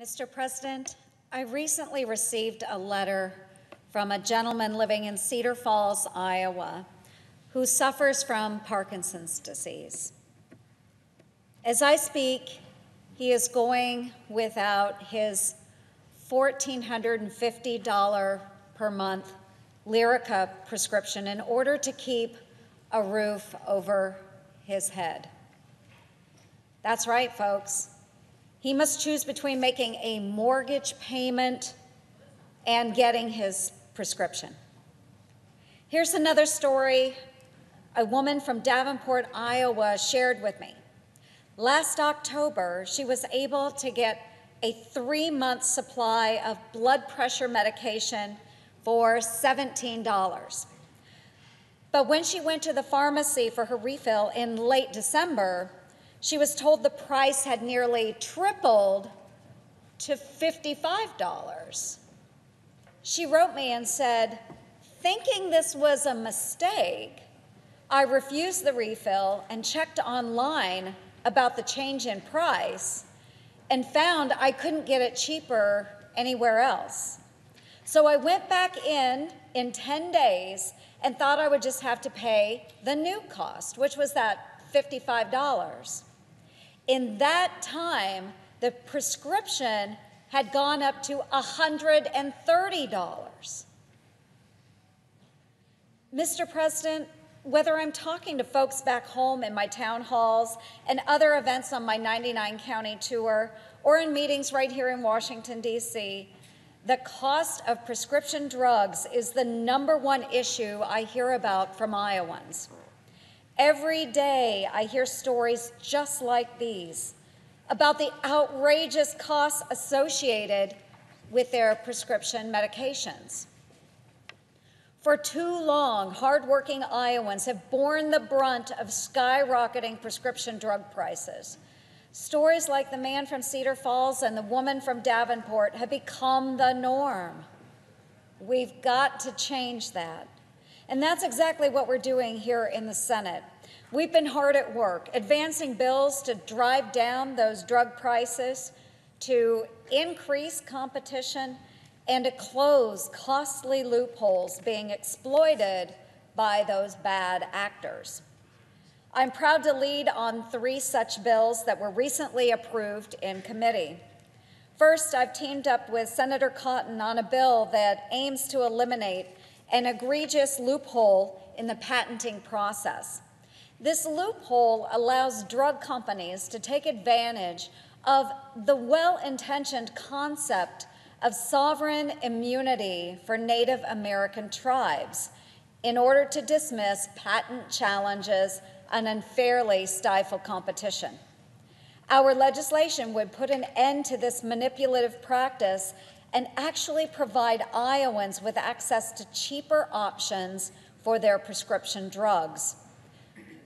Mr. President, I recently received a letter from a gentleman living in Cedar Falls, Iowa, who suffers from Parkinson's disease. As I speak, he is going without his $1,450 per month Lyrica prescription in order to keep a roof over his head. That's right, folks. He must choose between making a mortgage payment and getting his prescription. Here's another story a woman from Davenport, Iowa shared with me. Last October, she was able to get a three month supply of blood pressure medication for $17. But when she went to the pharmacy for her refill in late December, she was told the price had nearly tripled to $55. She wrote me and said, Thinking this was a mistake, I refused the refill and checked online about the change in price and found I couldn't get it cheaper anywhere else. So I went back in in 10 days and thought I would just have to pay the new cost, which was that $55. In that time, the prescription had gone up to $130. Mr. President, whether I'm talking to folks back home in my town halls and other events on my 99 county tour, or in meetings right here in Washington, D.C., the cost of prescription drugs is the number one issue I hear about from Iowans. Every day I hear stories just like these about the outrageous costs associated with their prescription medications. For too long, hardworking Iowans have borne the brunt of skyrocketing prescription drug prices. Stories like the man from Cedar Falls and the woman from Davenport have become the norm. We've got to change that. And that's exactly what we're doing here in the Senate. We've been hard at work advancing bills to drive down those drug prices, to increase competition, and to close costly loopholes being exploited by those bad actors. I'm proud to lead on three such bills that were recently approved in committee. First, I've teamed up with Senator Cotton on a bill that aims to eliminate an egregious loophole in the patenting process. This loophole allows drug companies to take advantage of the well intentioned concept of sovereign immunity for Native American tribes in order to dismiss patent challenges and unfairly stifle competition. Our legislation would put an end to this manipulative practice and actually provide Iowans with access to cheaper options for their prescription drugs.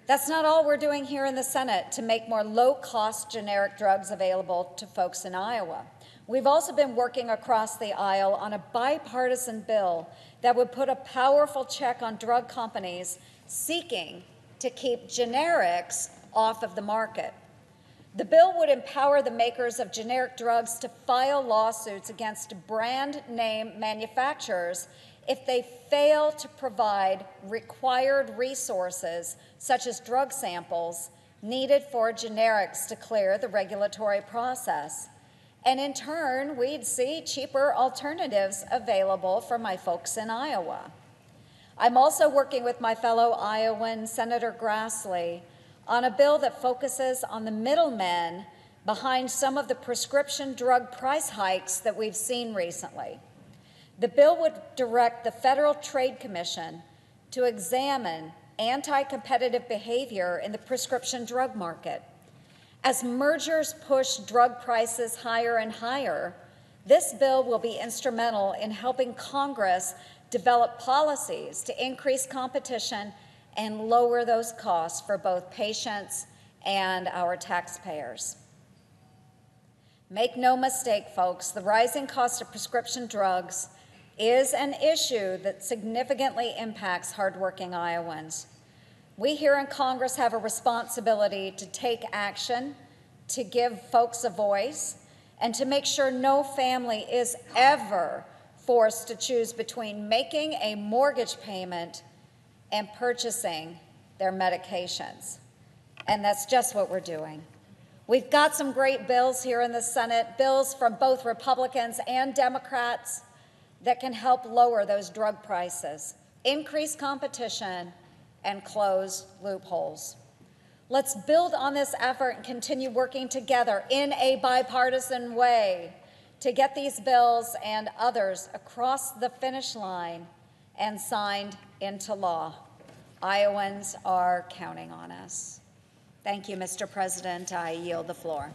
That's not all we're doing here in the Senate to make more low cost generic drugs available to folks in Iowa. We've also been working across the aisle on a bipartisan bill that would put a powerful check on drug companies seeking to keep generics off of the market. The bill would empower the makers of generic drugs to file lawsuits against brand name manufacturers if they fail to provide required resources, such as drug samples, needed for generics to clear the regulatory process. And in turn, we'd see cheaper alternatives available for my folks in Iowa. I'm also working with my fellow Iowan, Senator Grassley, on a bill that focuses on the middlemen behind some of the prescription drug price hikes that we've seen recently. The bill would direct the Federal Trade Commission to examine anti competitive behavior in the prescription drug market. As mergers push drug prices higher and higher, this bill will be instrumental in helping Congress develop policies to increase competition and lower those costs for both patients and our taxpayers. Make no mistake, folks, the rising cost of prescription drugs is an issue that significantly impacts hardworking Iowans. We here in Congress have a responsibility to take action, to give folks a voice, and to make sure no family is ever forced to choose between making a mortgage payment and purchasing their medications. And that's just what we're doing. We've got some great bills here in the Senate, bills from both Republicans and Democrats that can help lower those drug prices, increase competition, and close loopholes. Let's build on this effort and continue working together in a bipartisan way to get these bills and others across the finish line and signed into law. Iowans are counting on us. Thank you, Mr. President. I yield the floor.